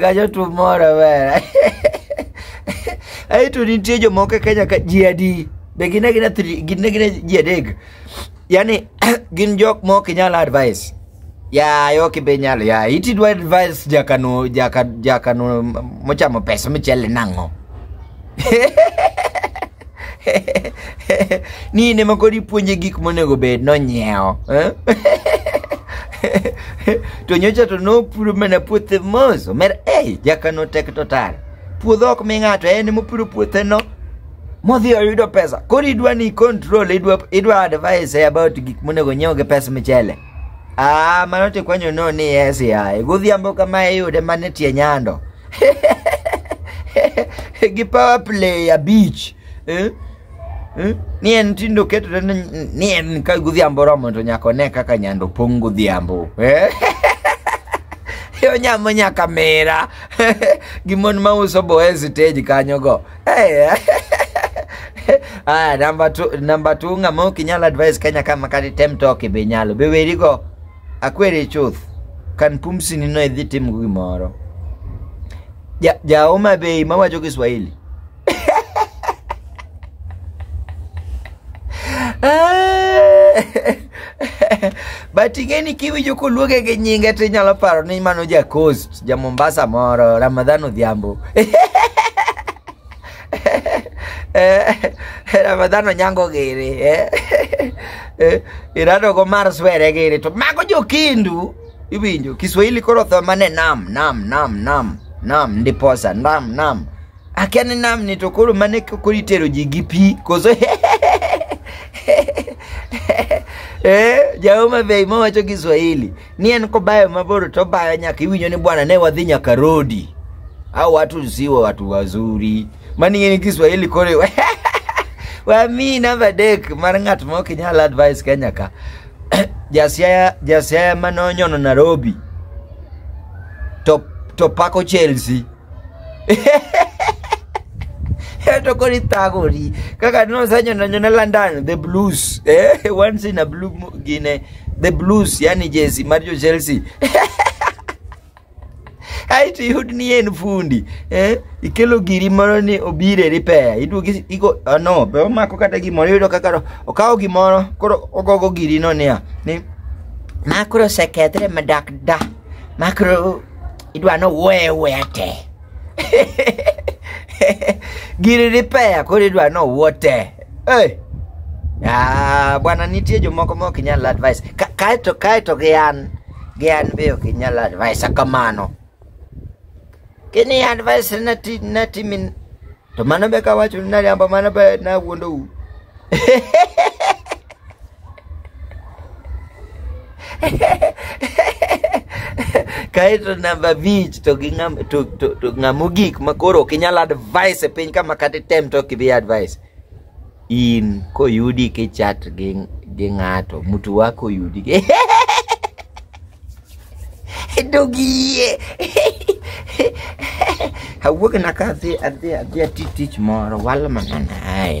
gajo tumora vera ai to nitie jomoko e kenya ka ji adi be gin agina gin agina ji adek yani gin jok mok inyal advice yaye ok ibe nyalo yaye iti dwa advice jakano jakano mochamo pesa michele nang'o ni in ema kod ipuonje gik monego bed nonyiewo eh? to nyocha to nopuro mana puothe mos omer ei jakano tek to tare puodho ok mi ng'ato en mopuro puotheno modhi oyudo pesa koro idwa ni control idwa, idwa advice about gik monego nyiew gi pes michele Ah, mano tikwanyo no ni yes yaye. Godhiambo kama iyude mane tie nyando. Gi power play ya beach. Eh? Eh? Ni en tindo keto ni ni en ka godhiambo romo to nyaka one kaka nyando pong' godhiambo. Eh? Yo nyamo nyaka mera. Gimon ma uso boe stage kanyo go. Eh, ah, number two, number two ng'ama ok inyal advise Kenya ka makati tem to ok ibi nyalo. Be werigo akweri chuth. Kan pumsi nino idhi tim go gimoro. Ja, ja Homa Bay mawacho Kiswahili. Ah. but ing'eni kiwinjo koluonge gi nyinge to inyalo paro ni mano ja coast ja mombasa moro ramadhan odhiambo Eh, ramadhan onyango giri eh. Eh, irado go mar swere giri to mago jokindu iwinjo kiswahili koro tho mane nam nam nam nam nam ndiposa nam nam Akia ni nam ni to koro mane koko itero ji gi pi koso eh, Jehova bei mawacho Kiswahili ni en kobayo mabor to bayo nyaka iwinjo ni bwana ne wadhi nyaka rodi au watu siwa watu wazuri mani en Kiswahili kore wami namba dek mar ng'at ma ok inyal advice Kenya ka jasiaya jasiaya manonyono Nairobi to to pako Chelsea Eto kori tagori. Kaka no sanyo na nyona London the blues. Eh once in a blue mo- gine the blues yani jersey mar jo Chelsea. Aito yud ni en fundi. Eh ikelo giri moro ni obire repair. Iduogi igo ah, no be omako kata gimoro yudo kaka ro- okawo gimoro koro ogogo giri no niya ni makro sekethre madakda makro idwa no wuoye wuoya te giri repair koro idwa no wuo te hey. Ah, bwana nitie jomoko ma ok inyal advice Ka- kaeto kaeto gi an gi an be ok inyal advice kamano kini advice nati nati min To mano be kawacho ni nariambo mano be nawuondou. kaeto namba abich to gi ng'am to to to ng'amogik ma koro ok inyal advice e piny ka makata item to ok ibi advice in koyudi kichat gi, gi ng'ato mtu wako oyudi gi dogie awuok na ka adhi adhi adhi ati tich moro wal mana naye